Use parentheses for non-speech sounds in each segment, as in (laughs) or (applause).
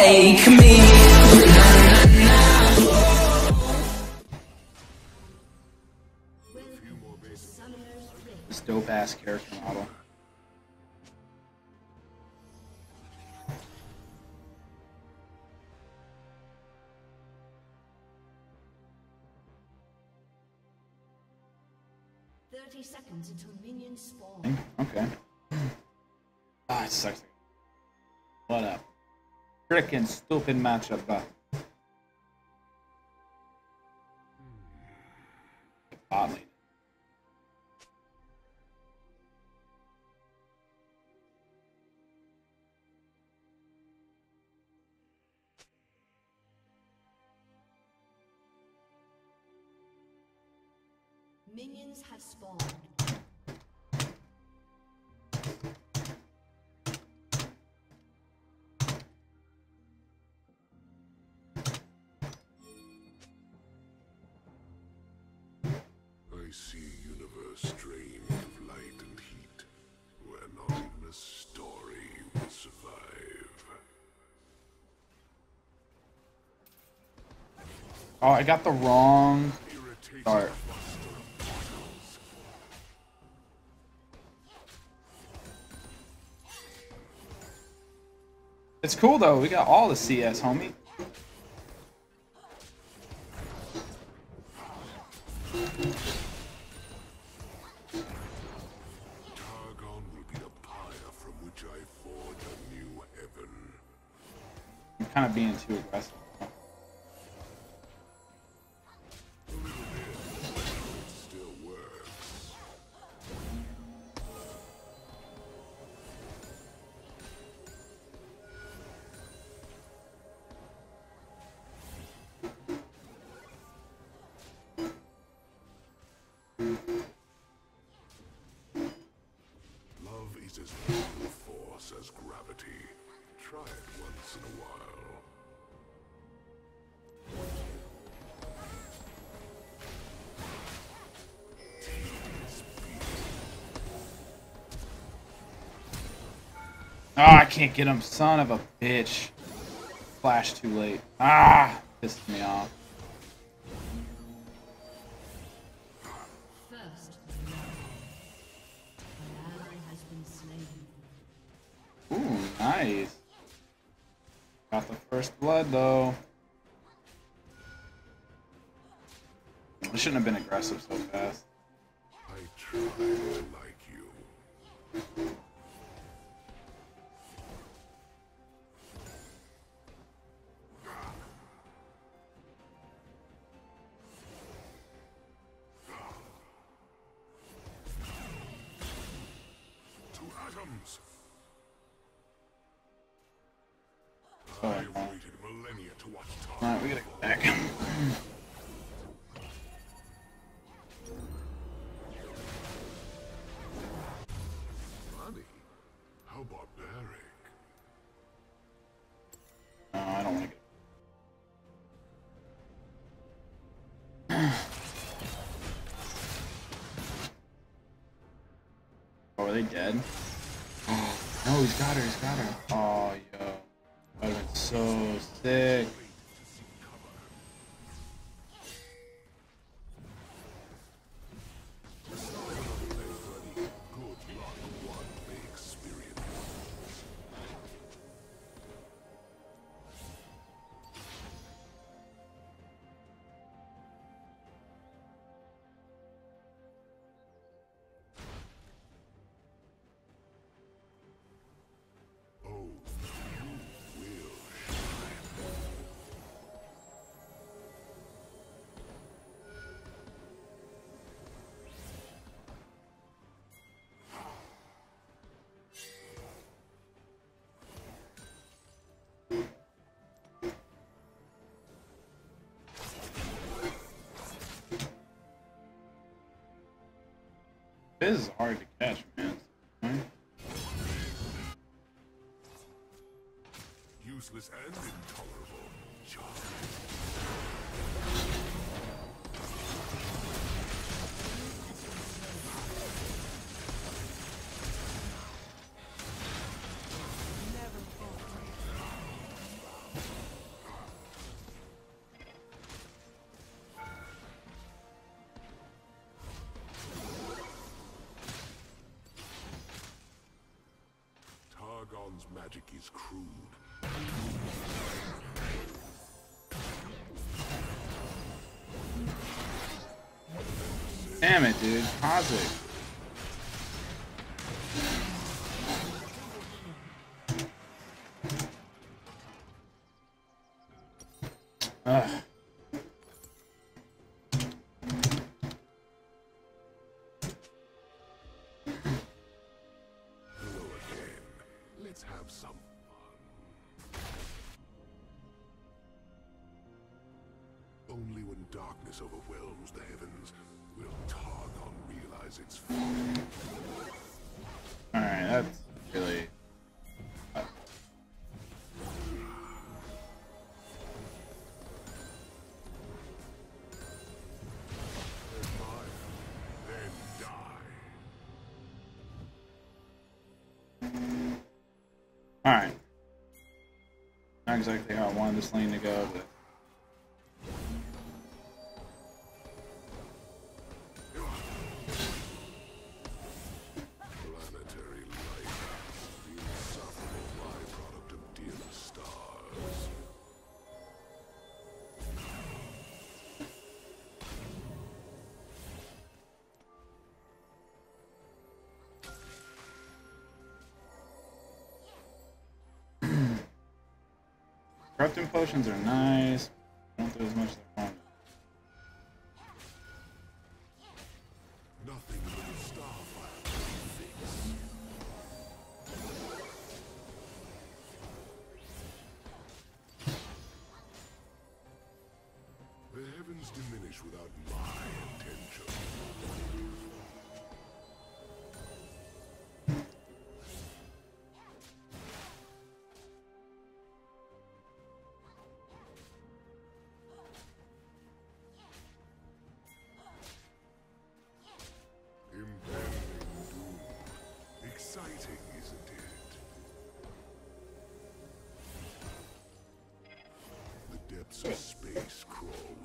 take me. This dope ass character model. Thirty seconds until minions spawn. Okay. Ah, it sucks. What a freaking stupid matchup, but. Oh, I got the wrong start. It's cool though. We got all the CS, homie. Oh, I can't get him. Son of a bitch. Flash too late. Ah, pissed me off. First, an ally has been slain. Ooh, nice. Got the first blood though. I shouldn't have been aggressive so fast. I try to like you. Are they dead? Oh, (sighs) no, he's got her, he's got her. Oh, yo. That been so sick. This is hard is crude. Damn it, dude. Pause it. Alright. Not exactly how I wanted this lane to go, but... potions are nice. I don't do as much isn't it? The depths of space crawl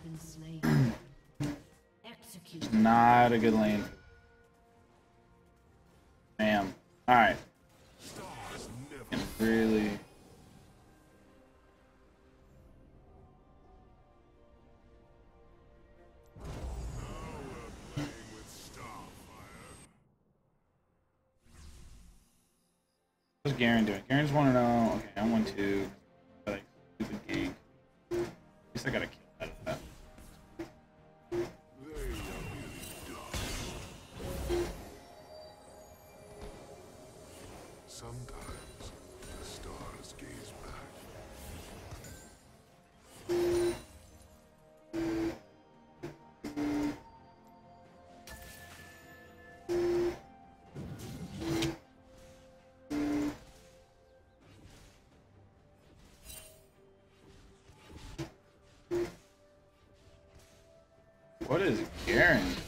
(clears throat) Not a good lane. What is Garen?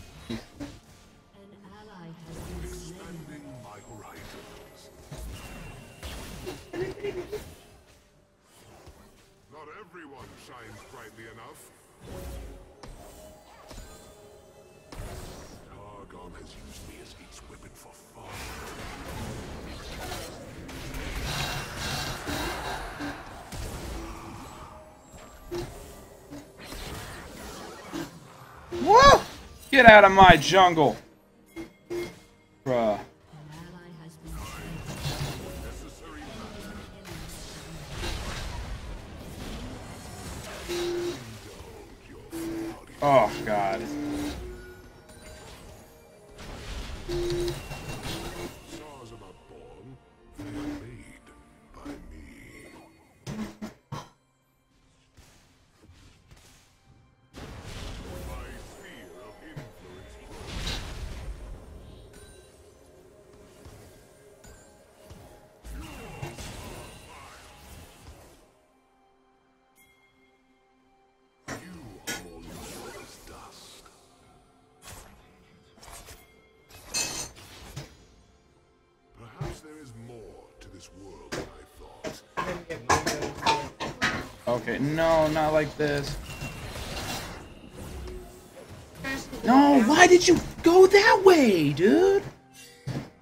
Get out of my jungle! Bruh. Oh, God. Okay, no, not like this. No, why did you go that way, dude?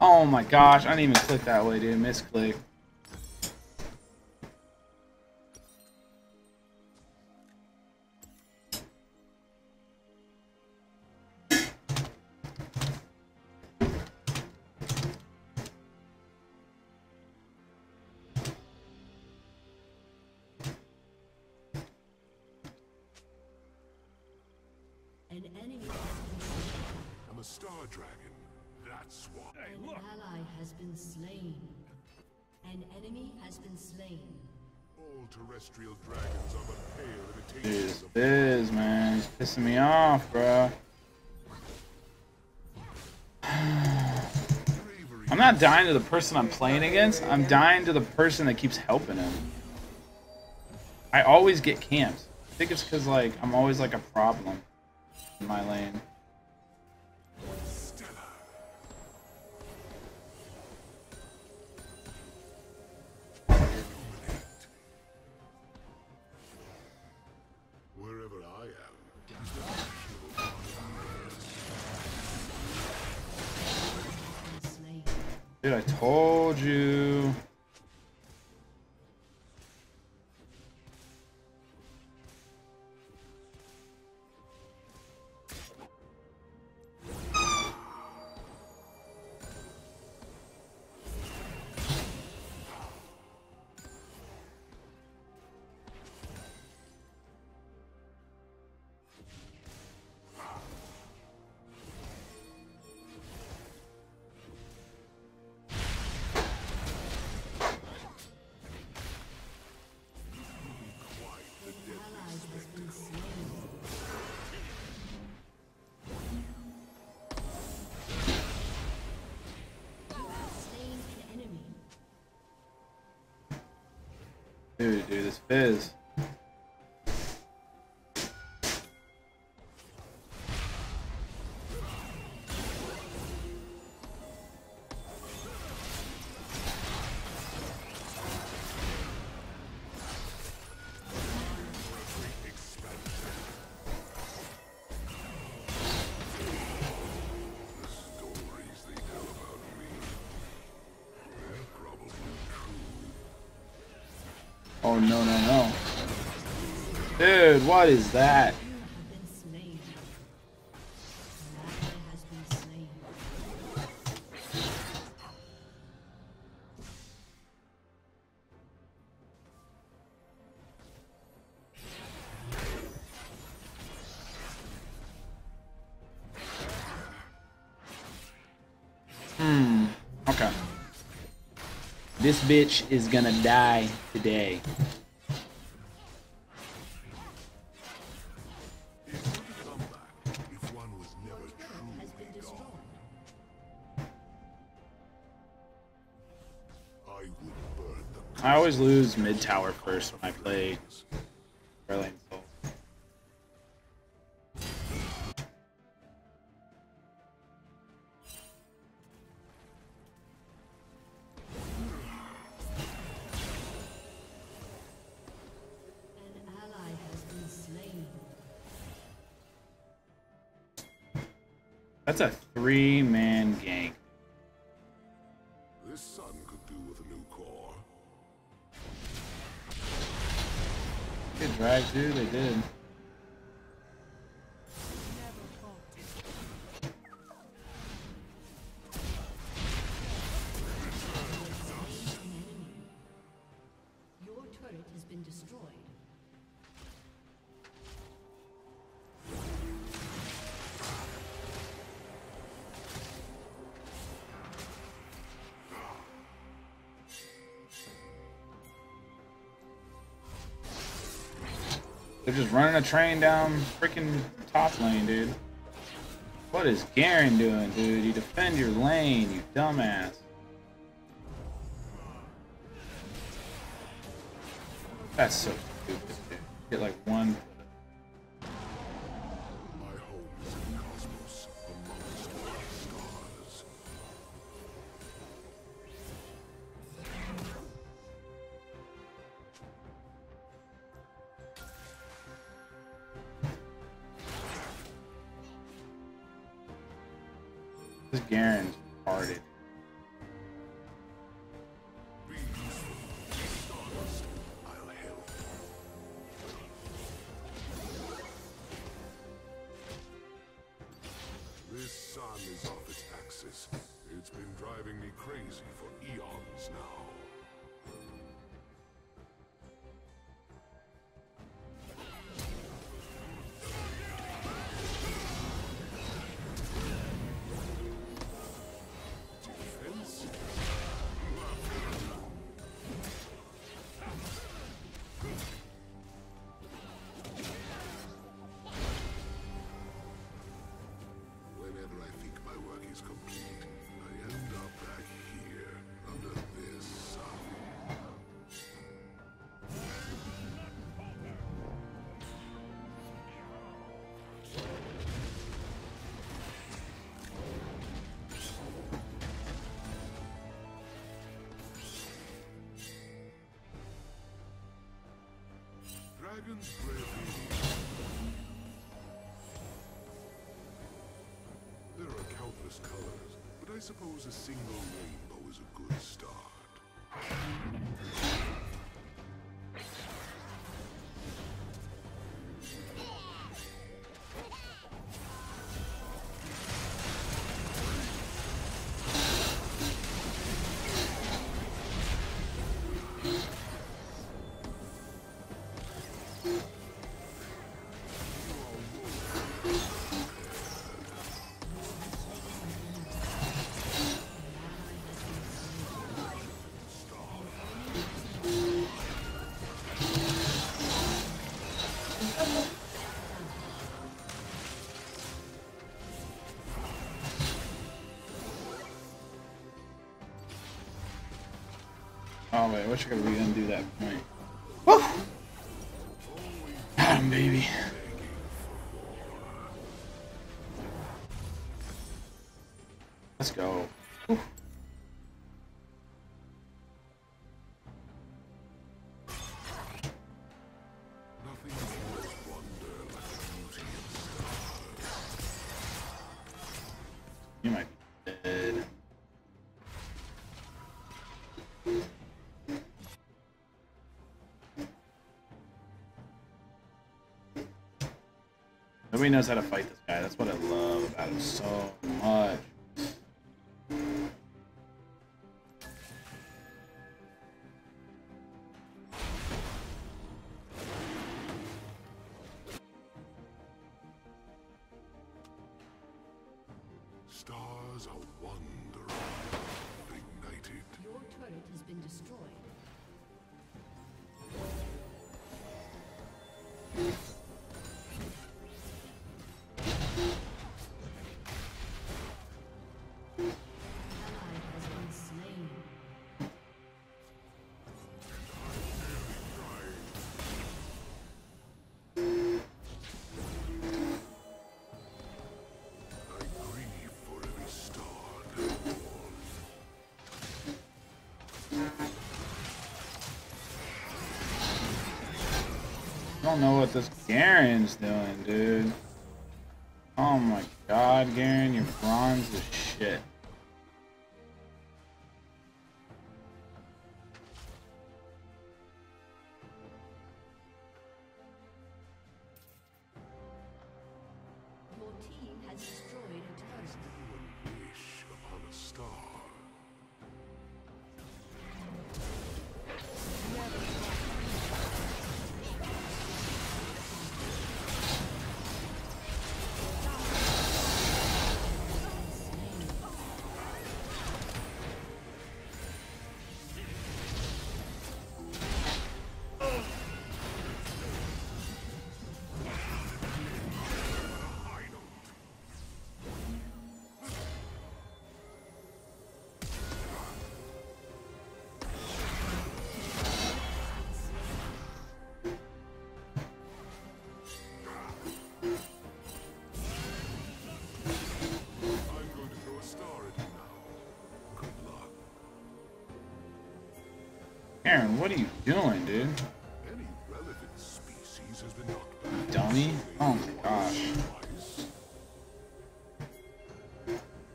Oh my gosh, I didn't even click that way, dude. Misclick. An enemy has been slain. I'm a star dragon. That's why. An ally has been slain. An enemy has been slain. All terrestrial dragons are but pale Dude, imitations this of is, man. He's pissing me off, bro. (sighs) I'm not dying to the person I'm playing against. I'm dying to the person that keeps helping him. I always get camps. I think it's because, like, I'm always, like, a problem my lane. Dude, dude, this Fizz. No, no, no. Dude, what is that? Hmm, okay. This bitch is gonna die today. Lose mid tower first when I play Sol. That's a three man Too, they did. Your turret has been destroyed. They're just running a train down freaking top lane, dude. What is Garen doing, dude? You defend your lane, you dumbass. That's so stupid, dude. Get like one. Complete, I end up back here, under this sun. Dragon's Breath I suppose a single rainbow Oh wait, what you gonna undo that point? Nobody knows how to fight this guy. That's what I love about him so much. Stars are wondering, ignited. Your turret has been destroyed. Don't know what this Garen's doing, dude. Oh my god, Garen, your bronze is shit. Aaron, what are you doing, dude? Dummy? Oh my gosh.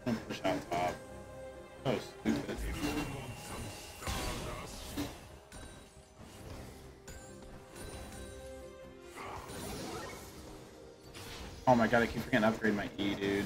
Don't push out top. So stupid. Oh my god, I keep forgetting to upgrade my E, dude.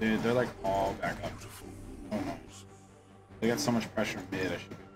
Dude, they're like all back up. Oh no. They got so much pressure mid, I should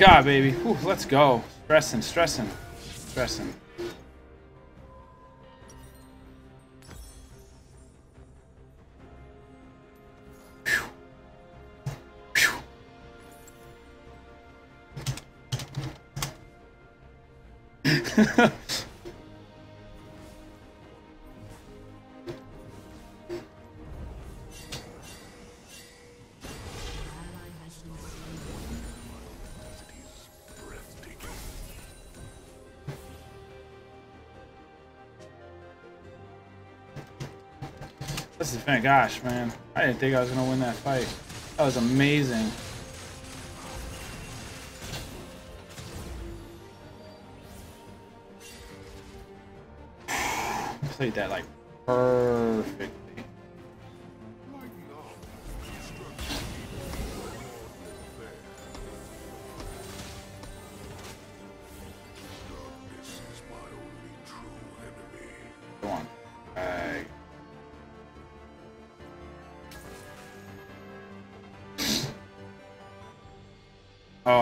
god, baby. Whew, let's go. Stressing, stressing, stressing. Fan. Gosh, man, I didn't think I was gonna win that fight. That was amazing. (sighs) Played that like perfectly.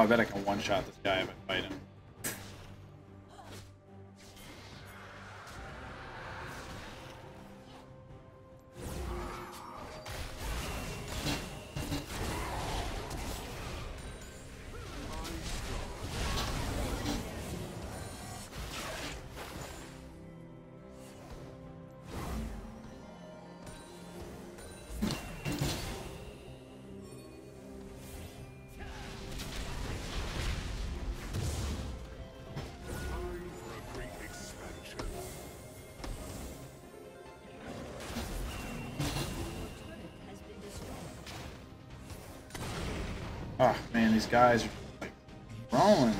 Bet I can one-shot this guy if Oh man, these guys are like rolling.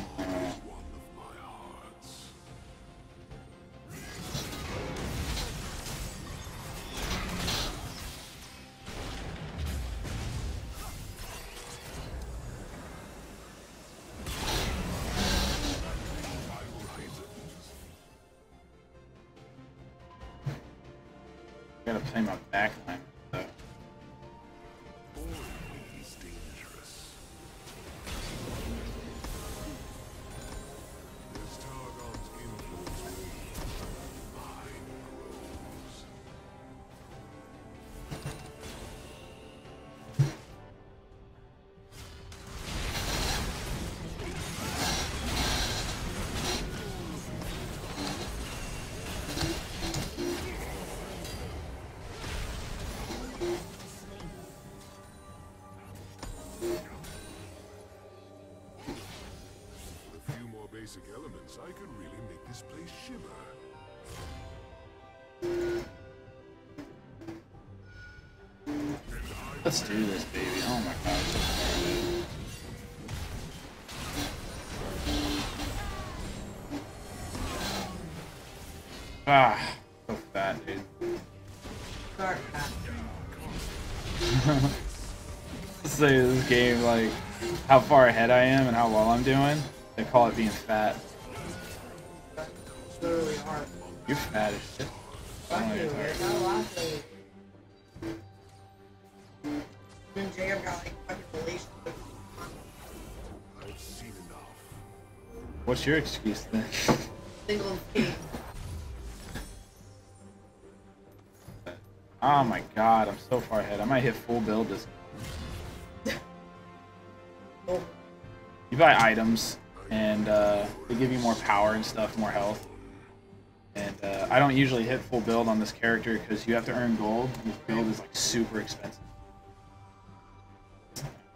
Let's do this, baby. Oh my god. Ah, so fat, dude. (laughs) Say this game, like, how far ahead I am and how well I'm doing. They call it being fat. You're fat as shit. Jacob got like fucking relations. I've seen enough. What's your excuse then? (laughs) Single king. Oh my god, I'm so far ahead. I might hit full build this. Oh, You buy items, and uh, they give you more power and stuff, more health. And uh, I don't usually hit full build on this character because you have to earn gold. And this build is like super expensive.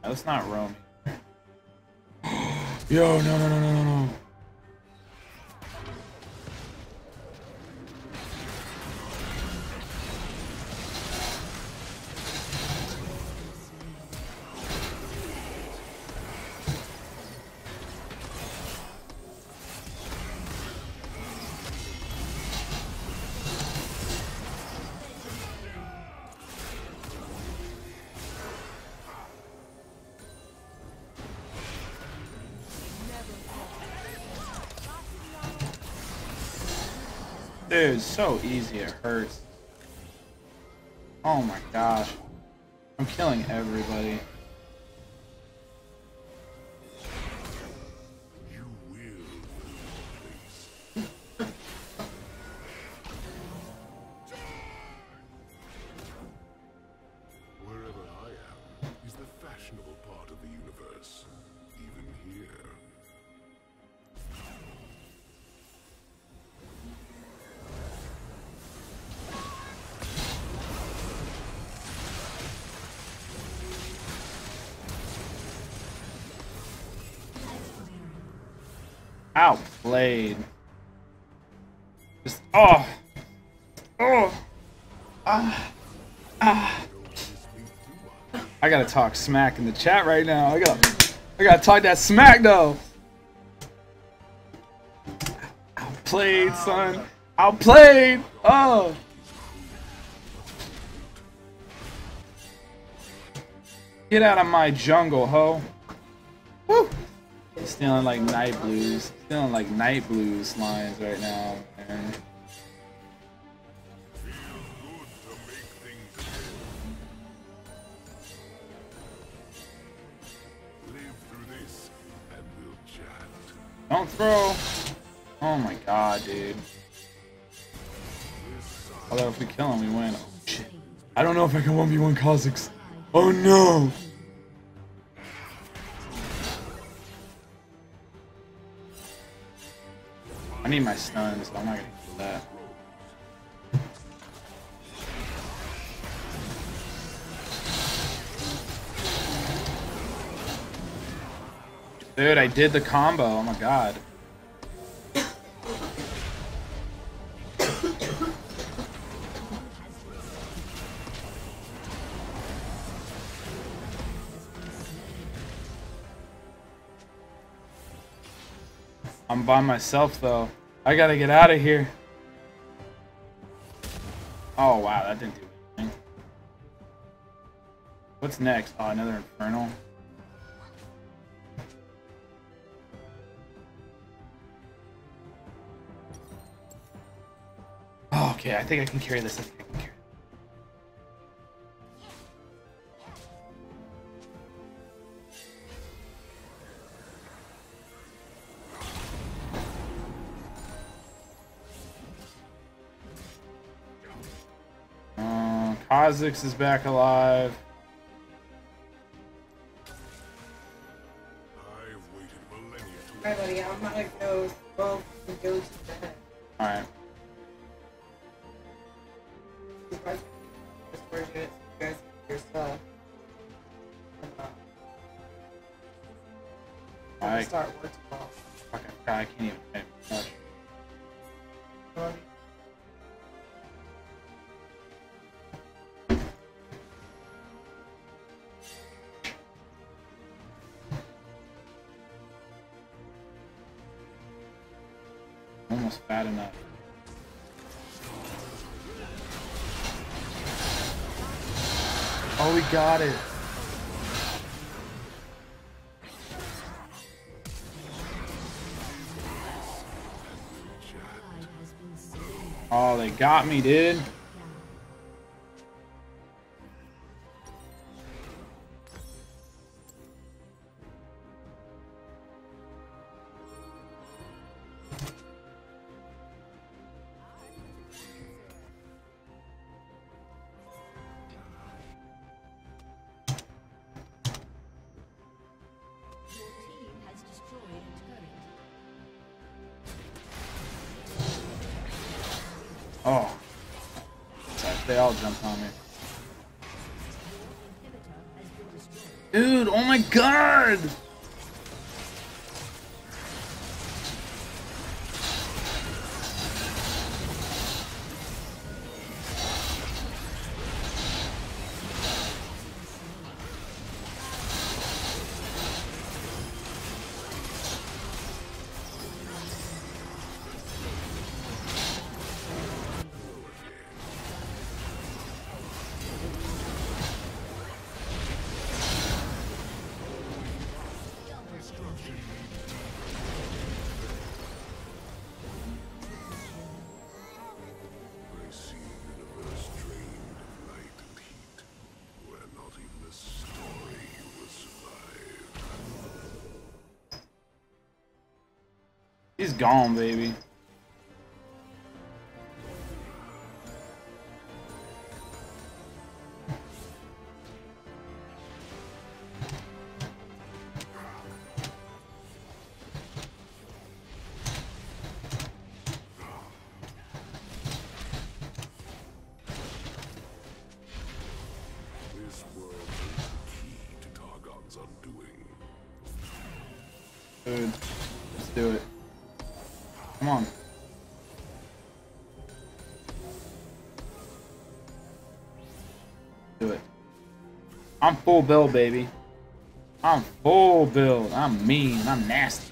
Let's not roam. Yo, no, no, no, no, no, no. Dude, so easy. It hurts. Oh my gosh. I'm killing everybody. Gotta talk smack in the chat right now. I gotta, I gotta talk that smack though. Outplayed, son. Outplayed. Oh. Get out of my jungle, ho. Woo. Stealing like Nightblue's. Stealing like Nightblue's lines right now, man. Don't throw. Oh my god, dude. Although if we kill him, we win. Oh, shit. I don't know if I can 1v1 Kha'Zix. Oh no! I need my stuns, so I'm not gonna do that. Dude, I did the combo. Oh my god. I'm by myself though. I gotta get out of here. Oh wow, that didn't do anything. What's next? Oh, another Infernal. Okay, I think I can carry this. I think I can carry Uh, Kha'Zix is back alive. Almost fat enough. Oh, we got it. Ally has been slain. Oh, they got me, dude. Gone, baby. I'm full build, baby. I'm full build. I'm mean. I'm nasty.